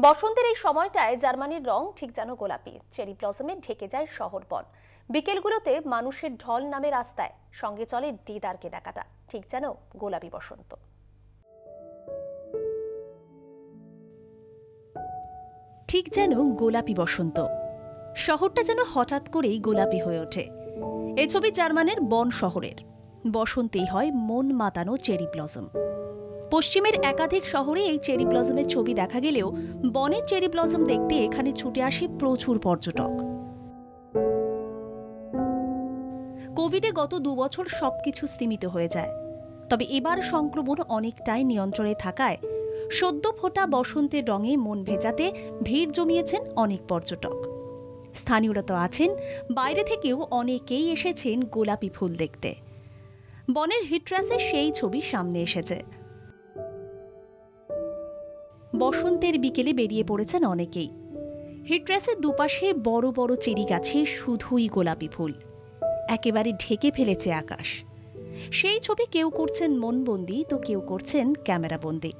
বসন্তের এই সময়টায় জার্মানির রং ঠিক যেন গোলাপি। চেরি ব্লসমে ঢেকে যায় শহর বন। বিকেলগুলোতে মানুষের ঢল নামে রাস্তায়, সঙ্গে চলে দিদার কেনাকাটা। ঠিক যেন গোলাপি বসন্ত। ঠিক যেন গোলাপি বসন্ত। শহরটা যেন হঠাৎ করেই গোলাপি হয়ে ওঠে। এ ছবি জার্মানের বন শহরের। বসন্তেই হয় মন মাতানো চেরি ব্লসম। পশ্চিমের একাধিক শহরে এই চেরি ব্লসমের ছবি দেখা গেলেও বনের চেরি ব্লসম দেখতে এখানে ছুটে আসে প্রচুর পর্যটক। কোভিডে গত দুবছর সবকিছু স্তীমিত হয়ে যায়। তবে এবার সংক্রমণ অনেকটাই নিয়ন্ত্রণে থাকায় সদ্য ফোটা বসন্তের রঙে মন ভেজাতে ভিড় জমিয়েছেন অনেক পর্যটক। স্থানীয়রা তো আছেন, বাইরে থেকেও অনেকেই এসেছেন গোলাপি ফুল দেখতে। বনের হিটরাসে সেই ছবি সামনে এসেছে। বসন্তের বিকেলে বেরিয়ে পড়েছেন অনেকেই। হিটরাসের দুপাশে বড় বড় চেরি গাছে শুধুই গোলাপি ফুল। একেবারে ঢেকে ফেলেছে আকাশ। সেই ছবি কেউ করছেন মনবন্দি, তো কেউ করছেন ক্যামেরাবন্দি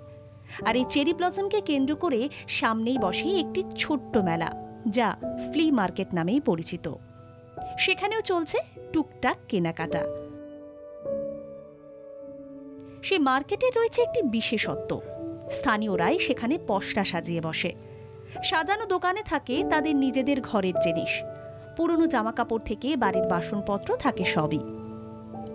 আর এই চেরি ব্লসমকে কেন্দ্র করে সামনেই বসে একটি ছোট্ট মেলা, যা ফ্লি মার্কেট নামেই পরিচিত। সেখানেও চলছে টুকটাক কেনাকাটা। সে মার্কেটে রয়েছে একটি বিশেষত্ব। স্থানীয়রাই সেখানে পশরা সাজিয়ে বসে। সাজানো দোকানে থাকে তাদের নিজেদের ঘরের জিনিস। পুরনো জামাকাপড় থেকে বাড়ির বাসনপত্র থাকে সবই।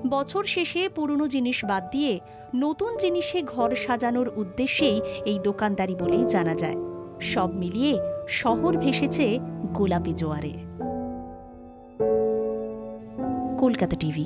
বছর শেষে পুরনো জিনিস বাদ দিয়ে নতুন জিনিসে ঘর সাজানোর উদ্দেশ্যেই এই দোকানদারি বলেই জানা যায়। সব মিলিয়ে শহর ভেসেছে গোলাপি জোয়ারে। কলকাতা টিভি